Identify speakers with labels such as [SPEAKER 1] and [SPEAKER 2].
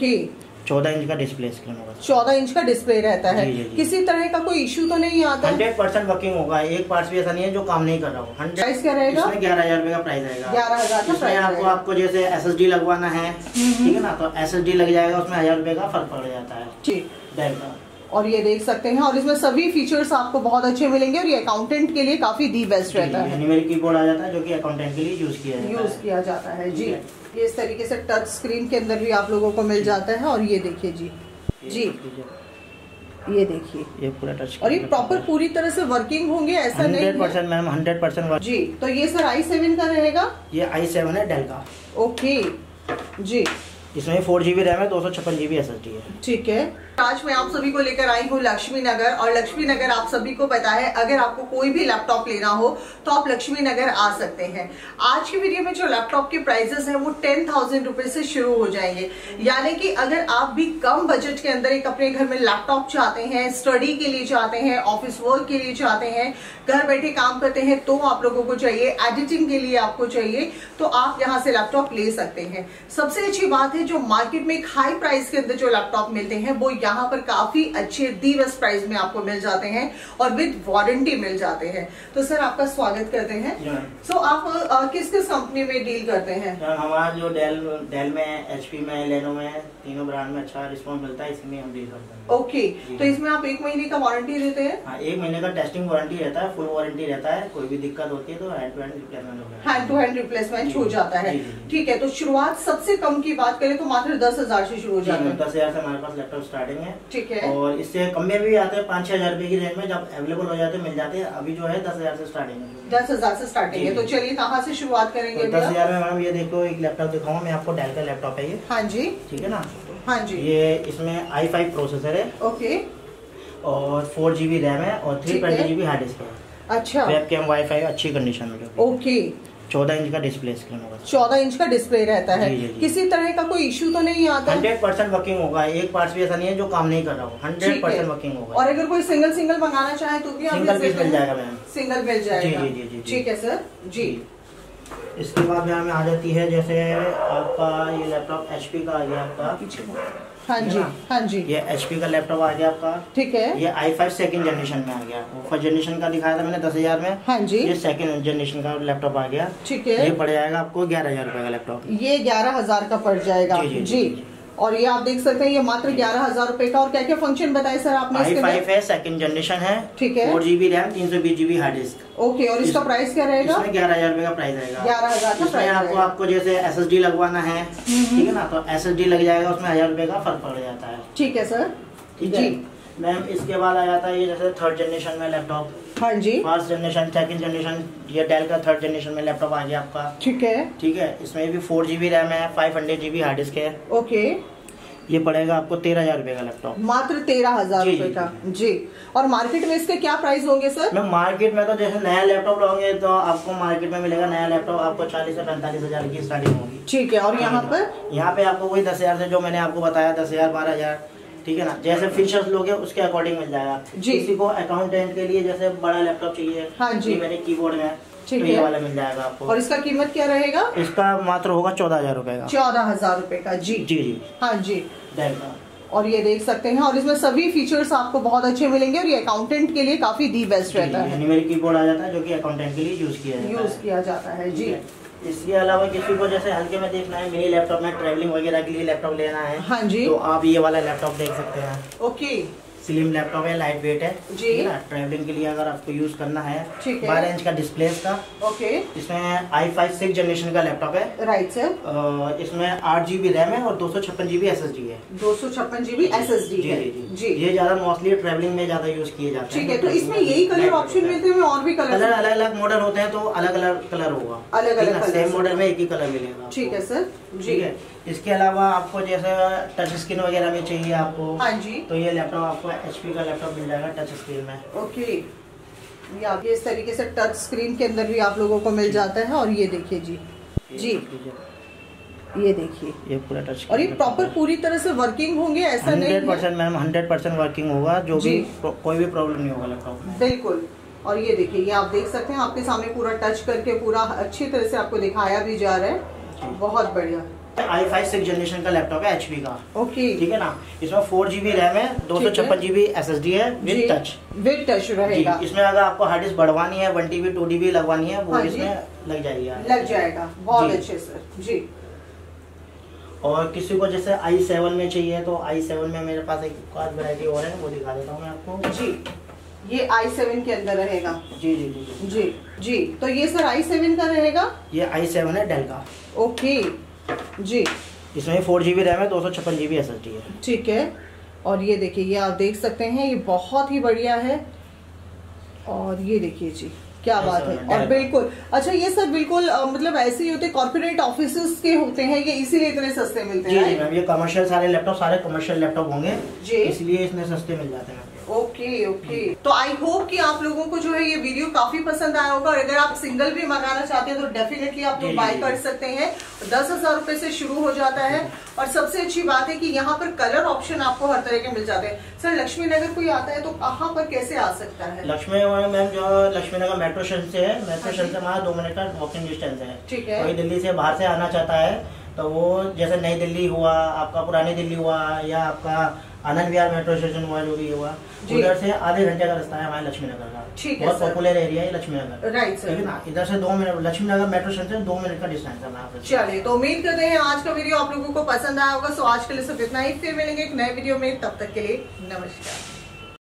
[SPEAKER 1] Okay
[SPEAKER 2] चौदह inch का display screen होगा
[SPEAKER 1] चौदह इंच का डिस्प्ले रहता है।
[SPEAKER 2] जी, जी।
[SPEAKER 1] किसी तरह का कोई इश्यू तो नहीं आता?
[SPEAKER 2] हंड्रेड परसेंट वर्किंग होगा। एक पार्ट भी ऐसा नहीं है जो काम नहीं कर रहा हो।
[SPEAKER 1] प्राइस क्या रहेगा?
[SPEAKER 2] ग्यारह हज़ार रुपए का प्राइस रहेगा।
[SPEAKER 1] ग्यारह हज़ार का प्राइस
[SPEAKER 2] आपको आपको जैसे एस एस डी लगवाना है ठीक है ना? तो एस एस डी लग जाएगा उसमें हज़ार रुपए का फ़र्क पड़ जाता है।
[SPEAKER 1] ठीक
[SPEAKER 2] बैंक का।
[SPEAKER 1] और ये देख सकते हैं। और इसमें सभी फीचर्स आपको बहुत अच्छे मिलेंगे और ये अकाउंटेंट के लिए काफ़ी दी बेस्ट रहता है।
[SPEAKER 2] एनिमल कीबोर्ड आ जाता है जो कि अकाउंटेंट के लिए यूज़ किया जाता
[SPEAKER 1] यूज़ किया जाता है जी। ये इस तरीके से टच स्क्रीन के अंदर भी आप लोगों को मिल जाता है और ये देखिए जी। जी। ये देखिए।
[SPEAKER 2] ये पूरा टच
[SPEAKER 1] और ये प्रॉपर पूरी। तरह से वर्किंग होंगे ऐसा नहीं
[SPEAKER 2] परसेंट मैम हंड्रेड परसेंट
[SPEAKER 1] जी तो ये सर आई सेवन का रहेगा?
[SPEAKER 2] ये आई सेवन है डेल का।
[SPEAKER 1] ओके जी।
[SPEAKER 2] इसमें फोर जीबी रैम है दो सौ छप्पन जीबी एस है।
[SPEAKER 1] ठीक है। आज मैं आप सभी को लेकर आई हूँ लक्ष्मी नगर और लक्ष्मी नगर आप सभी को पता है, अगर आपको कोई भी लैपटॉप लेना हो तो आप लक्ष्मी नगर आ सकते हैं। आज की वीडियो में जो लैपटॉप के प्राइजेस हैं, वो टेन थाउज़ेंड रुपए से शुरू हो जाएँगे। यानी कि अगर आप भी कम बजट के अंदर एक अपने घर में लैपटॉप चाहते हैं स्टडी के लिए चाहते हैं ऑफ़िस वर्क के लिए चाहते हैं, घर बैठे काम करते हैं तो आप लोगों को चाहिए एडिटिंग के लिए आपको चाहिए तो आप यहाँ से लैपटॉप ले सकते हैं। सबसे अच्छी बात है, जो मार्केट में एक हाई प्राइस के अंदर जो लैपटॉप मिलते हैं, वो यहाँ पर काफ़ी अच्छे दी बेस्ट प्राइस में आपको मिल जाते हैं और विद वारंटी मिल जाते हैं। तो सर आपका स्वागत करते हैं। सो आप अ, किस किस कंपनी में डील करते हैं?
[SPEAKER 2] हमारा जो डेल डेल में एचपी में लेनो में तीनों ब्रांड में अच्छा रिस्पॉन्स मिलता है इसमें हम डील करते हैं।
[SPEAKER 1] ओके तो इसमें आप एक महीने का वारंटी देते हैं?
[SPEAKER 2] हाँ एक महीने का टेस्टिंग वारंटी रहता है फुल वारंटी रहता है कोई भी दिक्कत होती है तो hand to hand replacement
[SPEAKER 1] hand to hand replacement हो जाता है। ठीक है तो शुरुआत सबसे कम की बात करें तो मात्र दस हज़ार से शुरू हो जाता है।
[SPEAKER 2] दस हज़ार से हमारे पास लैपटॉप स्टार्टिंग है।
[SPEAKER 1] ठीक है।
[SPEAKER 2] और इससे कम में भी आते हैं पाँच छह हज़ार रुपए की रेंज में जब अवेलेबल हो जाते हैं मिल जाते हैं। अभी जो है दस हज़ार से स्टार्टिंग है।
[SPEAKER 1] दस हज़ार से स्टार्टिंग है। तो चलिए कहाँ से शुरुआत करेंगे
[SPEAKER 2] तो दस हज़ार में मैम ये देखो एक लैपटॉप दिखाऊँ मैं आपको डेल का लैपटॉप है ये।
[SPEAKER 1] हाँ जी।
[SPEAKER 2] ठीक है ना?
[SPEAKER 1] हाँ जी।
[SPEAKER 2] ये इसमें आई फाइव प्रोसेसर है।
[SPEAKER 1] ओके।
[SPEAKER 2] और फोर जीबी रैम है और three. Twenty GB hard disk है।
[SPEAKER 1] अच्छा।
[SPEAKER 2] वेब कैम वाई फाई अच्छी कंडीशन में।
[SPEAKER 1] ओके।
[SPEAKER 2] चौदह इंच का डिस्प्ले स्क्रीन होगा।
[SPEAKER 1] चौदह इंच का डिस्प्ले रहता है।
[SPEAKER 2] जी, जी।
[SPEAKER 1] किसी तरह का कोई इश्यू तो नहीं आता?
[SPEAKER 2] हंड्रेड परसेंट वर्किंग होगा। एक पार्ट भी ऐसा नहीं है जो काम नहीं कर रहा हो। हंड्रेड परसेंट वर्किंग होगा।
[SPEAKER 1] और अगर कोई सिंगल सिंगल मंगाना चाहे तो भी
[SPEAKER 2] सिंगल पीस मिल जाएगा मैम
[SPEAKER 1] सिंगल मिल जाएगा।
[SPEAKER 2] जी, जी, जी।
[SPEAKER 1] ठीक है सर जी।
[SPEAKER 2] इसके बाद में हमें आ जाती है जैसे आपका ये लैपटॉप एचपी का आ गया आपका।
[SPEAKER 1] हाँ जी हाँ जी।
[SPEAKER 2] ये एचपी का लैपटॉप आ गया आपका।
[SPEAKER 1] ठीक है।
[SPEAKER 2] ये आई फाइव सेकेंड जनरेशन में आ गया। वो फ़र्स्ट जनरेशन का दिखाया था मैंने दस हज़ार में।
[SPEAKER 1] हाँ जी।
[SPEAKER 2] ये सेकेंड जनरेशन का लैपटॉप आ गया।
[SPEAKER 1] ठीक है।
[SPEAKER 2] ये पड़ जाएगा आपको ग्यारह हज़ार रुपए का लैपटॉप
[SPEAKER 1] ये ग्यारह हज़ार का पड़ जाएगा।
[SPEAKER 2] जी, जी, जी,
[SPEAKER 1] जी
[SPEAKER 2] जी।
[SPEAKER 1] और ये आप देख सकते हैं ये मात्र ग्यारह हज़ार रूपए का और क्या क्या फ़ंक्शन बताए सर आपने
[SPEAKER 2] आई फाइव है सेकंड जनरेशन है
[SPEAKER 1] ठीक है।
[SPEAKER 2] फोर जीबी रैम तीन सौ बीस जीबी हार्ड डिस्क
[SPEAKER 1] ओके और इसका
[SPEAKER 2] इस-
[SPEAKER 1] प्राइस क्या रहेगा?
[SPEAKER 2] इसमें ग्यारह हज़ार रूपए का प्राइस रहेगा।
[SPEAKER 1] 11,000 का
[SPEAKER 2] इसमें
[SPEAKER 1] प्राइस
[SPEAKER 2] आपको। आपको जैसे एस एस डी लगवाना है ठीक है ना? तो एस एस डी लग जाएगा उसमें हज़ार रूपए का फ़र्क पड़ जाता है।
[SPEAKER 1] ठीक है सर। जी।
[SPEAKER 2] मैम इसके बाद आ जाता है ये जैसे थर्ड जनरेशन में लैपटॉप
[SPEAKER 1] हाँ जी।
[SPEAKER 2] फ़र्स्ट जनरेशन सेकंड जनरेशन ये डेल का थर्ड जनरेशन में लैपटॉप आ गया आपका।
[SPEAKER 1] ठीक है।
[SPEAKER 2] ठीक है? इसमें भी फोर जीबी रैम है five hundred GB hard disk है।
[SPEAKER 1] ओके
[SPEAKER 2] ये पड़ेगा आपको तेरह हज़ार रुपए का लैपटॉप
[SPEAKER 1] मात्र तेरह हज़ार रुपए का। जी और मार्केट में इसके क्या प्राइस होंगे सर
[SPEAKER 2] मैं मार्केट में तो जैसे नया लैपटॉप लोगे तो आपको मार्केट में मिलेगा नया लैपटॉप आपको चालीस से पैंतालीस हज़ार की स्टार्टिंग होगी।
[SPEAKER 1] ठीक है और यहाँ पर?
[SPEAKER 2] यहाँ पे आपको वही दस हज़ार से जो मैंने आपको बताया दस हज़ार बारह हज़ार ठीक है ना? जैसे फीचर्स लोगे उसके अकॉर्डिंग मिल जाएगा। किसी को अकाउंटेंट के लिए जैसे बड़ा लैपटॉप चाहिए
[SPEAKER 1] हाँ जी।
[SPEAKER 2] ये मेरे कीबोर्ड में तो ये
[SPEAKER 1] है।
[SPEAKER 2] वाला मिल जाएगा आपको।
[SPEAKER 1] और इसका कीमत क्या रहेगा?
[SPEAKER 2] इसका मात्र होगा चौदह हज़ार रूपए का।
[SPEAKER 1] चौदह हज़ार रूपए का जी।
[SPEAKER 2] जी जी।
[SPEAKER 1] हाँ जी।
[SPEAKER 2] डेल
[SPEAKER 1] और ये देख सकते हैं और इसमें सभी फीचर्स आपको बहुत अच्छे मिलेंगे और ये अकाउंटेंट के लिए काफ़ी दी बेस्ट रहता है।
[SPEAKER 2] एनिमल कीबोर्ड आ जाता है जो कि अकाउंटेंट के लिए यूज़ किया जाता
[SPEAKER 1] यूज़ किया जाता है जी।
[SPEAKER 2] है। इसके अलावा किसी को जैसे हल्के में देखना है मिनी लैपटॉप में ट्रैवलिंग वगैरह के लिए लैपटॉप लेना है
[SPEAKER 1] हाँ जी।
[SPEAKER 2] तो आप ये वाला लैपटॉप देख सकते हैं।
[SPEAKER 1] ओके
[SPEAKER 2] स्लिम लैपटॉप है लाइट वेट है
[SPEAKER 1] जी।
[SPEAKER 2] ट्रैवलिंग के लिए अगर आपको यूज़ करना है बारह इंच का डिस्प्ले इसका।
[SPEAKER 1] ओके
[SPEAKER 2] इसमें आई फाइव सिक्स जनरेशन का लैपटॉप है।
[SPEAKER 1] राइट सर
[SPEAKER 2] इसमें आठ जीबी रैम है और दो सौ छप्पन जीबी एस एस डी है।
[SPEAKER 1] दो सौ छप्पन जीबी एस एस डी
[SPEAKER 2] जी जी। ये ज़्यादा मोस्टली ट्रैवलिंग में ज़्यादा यूज़ किए जाते हैं
[SPEAKER 1] ठीक है। तो इसमें यही कलर ऑप्शन मिलते हैं और भी
[SPEAKER 2] कलर
[SPEAKER 1] कलर
[SPEAKER 2] अलग अलग मॉडल होते हैं तो अलग अलग कलर होगा ना?
[SPEAKER 1] colours
[SPEAKER 2] सेम मॉडल में एक ही कलर मिलेगा
[SPEAKER 1] ठीक है सर जी
[SPEAKER 2] ठीक है? इसके अलावा आपको जैसे टच स्क्रीन वगैरह में चाहिए आपको
[SPEAKER 1] हाँ जी।
[SPEAKER 2] तो ये लैपटॉप आपको एचपी का लैपटॉप मिल जाएगा टच स्क्रीन में।
[SPEAKER 1] ओके। ये आप ये इस तरीके से टच स्क्रीन के अंदर भी आप लोगों को मिल जाता है और ये देखिए जी। जी। ये देखिए।
[SPEAKER 2] ये पूरा टच
[SPEAKER 1] और ये प्रॉपर पूरी तरह से वर्किंग होंगे ऐसा नहीं
[SPEAKER 2] hundred percent ma'am hundred percent working होगा जो भी कोई भी प्रॉब्लम नहीं होगा लैपटॉप में।
[SPEAKER 1] बिल्कुल। और ये देखिए ये आप देख सकते हैं आपके सामने पूरा टच करके पूरा अच्छी तरह से आपको दिखाया भी जा रहा है। बहुत बढ़िया।
[SPEAKER 2] आई फाइव सिक्स जनरेशन का लैपटॉप है एचपी का।
[SPEAKER 1] ओके
[SPEAKER 2] ठीक है ना? इसमें फोर जीबी रैम है दो सौ छप्पन जीबी एस एस डी है विद टच
[SPEAKER 1] विद टच रहेगा।
[SPEAKER 2] इसमें अगर आपको हार्ड डिस्क बढ़वानी है वन टीबी टू टीबी लगवानी है वो
[SPEAKER 1] हाँ
[SPEAKER 2] इसमें लग जाएगी
[SPEAKER 1] लग जाएगा। बहुत अच्छे सर। जी।
[SPEAKER 2] और किसी को जैसे आई सेवन में चाहिए तो आई सेवन में मेरे पास एक और वैरायटी और है वो दिखा देता हूँ मैं आपको।
[SPEAKER 1] जी। ये आई सेवन के अंदर रहेगा।
[SPEAKER 2] जी जी जी जी।
[SPEAKER 1] जी जी। तो ये सर आई सेवन का रहेगा?
[SPEAKER 2] ये आई सेवन है डेल का।
[SPEAKER 1] ओके जी।
[SPEAKER 2] इसमें फोर जीबी रैम है दो सौ छप्पन जीबी एस एस डी है।
[SPEAKER 1] ठीक है। और ये देखिए ये आप देख सकते हैं ये बहुत ही बढ़िया है। और ये देखिए जी क्या बात है। और बिल्कुल अच्छा ये सर बिल्कुल अ, मतलब ऐसे ही होते कॉर्पोरेट ऑफ़िस के होते हैं ये इसीलिए इतने सस्ते मिलते हैं
[SPEAKER 2] जी मैम ये कमर्शियल सारे लैपटॉप सारे कमर्शियल लैपटॉप होंगे।
[SPEAKER 1] जी।
[SPEAKER 2] इसलिए इसमें सस्ते मिल जाते हैं।
[SPEAKER 1] ओके ओके तो आई होप कि आप लोगों को जो है ये वीडियो काफ़ी पसंद आया होगा और अगर आप सिंगल भी मंगाना चाहते हैं तो डेफिनेटली आप लोग बाय कर सकते हैं। दस हज़ार रुपए से शुरू हो जाता है और सबसे अच्छी बात है कि यहाँ पर कलर ऑप्शन आपको हर तरह के मिल जाते हैं। सर लक्ष्मी नगर कोई आता है तो कहाँ पर कैसे आ सकता है?
[SPEAKER 2] लक्ष्मी नगर मैम जो लक्ष्मी नगर मेट्रो स्टेशन से है। मेट्रो स्टेशन से हमारा दो मिनट का वॉकिंग डिस्टेंस है।
[SPEAKER 1] ठीक है।
[SPEAKER 2] कोई दिल्ली से बाहर से आना चाहता है तो वो जैसे नई दिल्ली हुआ आपका पुरानी दिल्ली हुआ या आपका आनंद विहार मेट्रो स्टेशन हुआ जो भी हुआ। उधर से आधे घंटे का रास्ता है हमारे लक्ष्मी नगर का।
[SPEAKER 1] ठीक है,
[SPEAKER 2] बहुत पॉपुलर एरिया है लक्ष्मी नगर
[SPEAKER 1] राइट सर
[SPEAKER 2] ना? इधर से दो minute Laxmi Nagar metro station से दो मिनट का डिस्टेंस है
[SPEAKER 1] चलिए तो उम्मीद करते हैं आज का वीडियो आप लोगों को पसंद आया होगा। सो आज के लिए सिर्फ़ इतना ही। फिर मिलेंगे एक नए वीडियो में। तब तक के लिए नमस्कार।